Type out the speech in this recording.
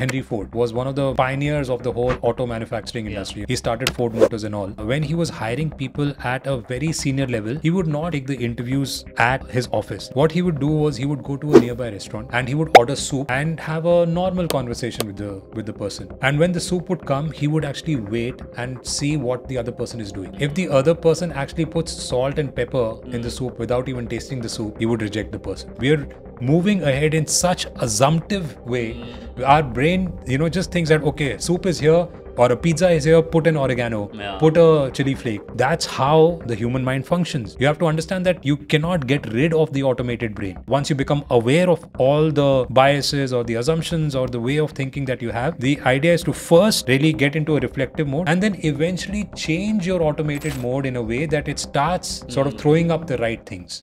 Henry Ford was one of the pioneers of the whole auto manufacturing industry. He started Ford Motors and all. When he was hiring people at a very senior level, he would not take the interviews at his office. What he would do was he would go to a nearby restaurant and he would order soup and have a normal conversation with the with the person. And when the soup would come, he would actually wait and see what the other person is doing. If the other person actually puts salt and pepper in the soup without even tasting the soup, he would reject the person. We're moving ahead in such assumptive way. Our brain, you know, just thinks that okay, soup is here or a pizza is here, put an oregano, Yeah. put a chili flake. That's how the human mind functions. You have to understand that you cannot get rid of the automated brain. Once you become aware of all the biases or the assumptions or the way of thinking that you have, the idea is to first really get into a reflective mode and then eventually change your automated mode in a way that it starts sort of throwing up the right things.